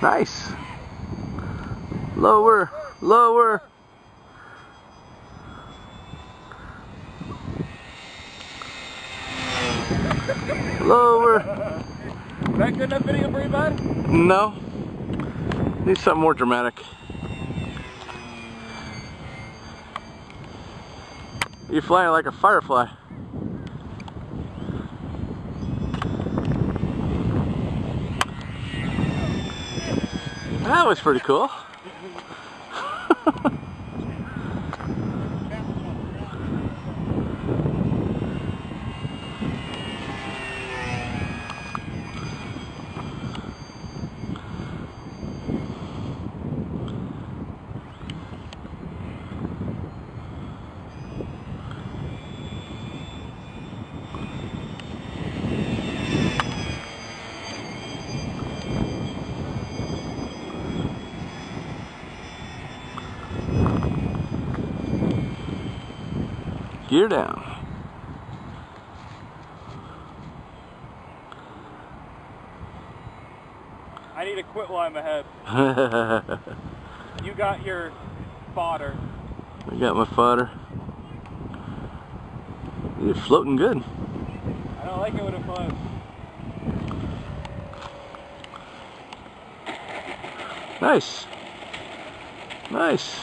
Nice. Lower, lower. Lower. That good enough video for you, bud? No. Need something more dramatic. You're flying like a firefly. That was pretty cool. Gear down. I need to quit while I'm ahead. You got your fodder. I got my fodder. You're floating good. I don't like it when it floats. Nice. Nice.